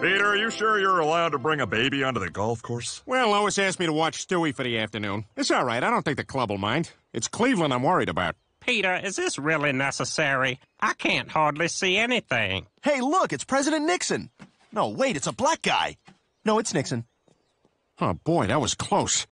Peter, are you sure you're allowed to bring a baby onto the golf course? Well, Lois asked me to watch Stewie for the afternoon. It's all right. I don't think the club will mind. It's Cleveland I'm worried about. Peter, is this really necessary? I can't hardly see anything. Hey, look, it's President Nixon. No, wait, it's a black guy. No, it's Nixon. Oh, boy, that was close.